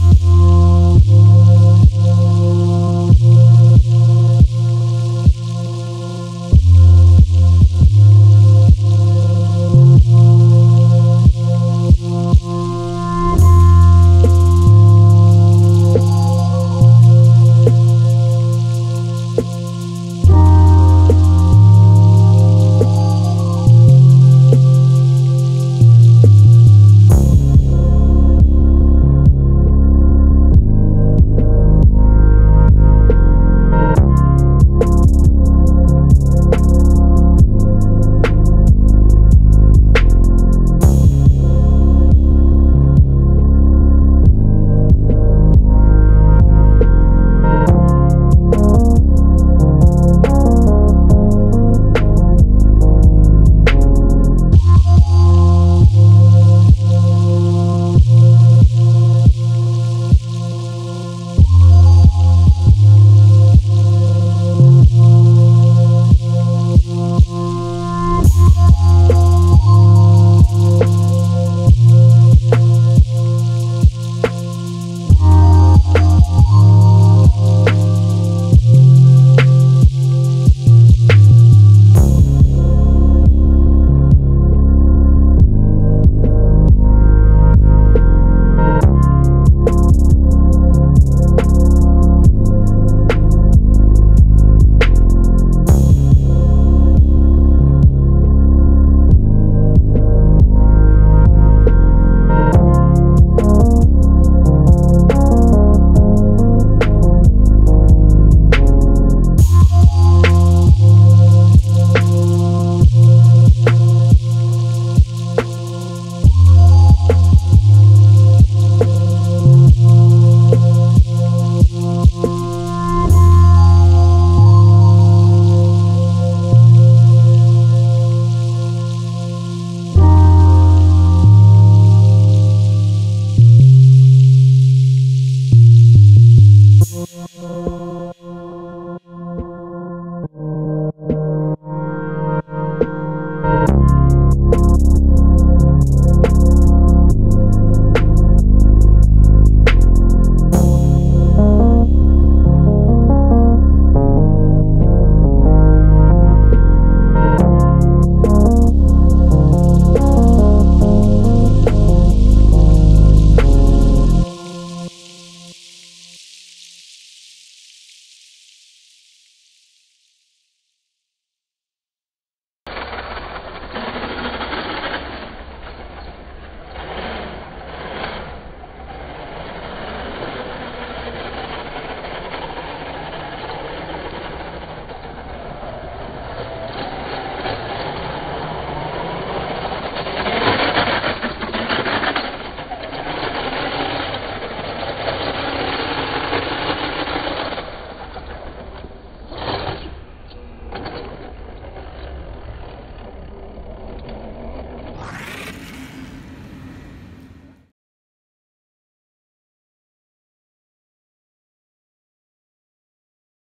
you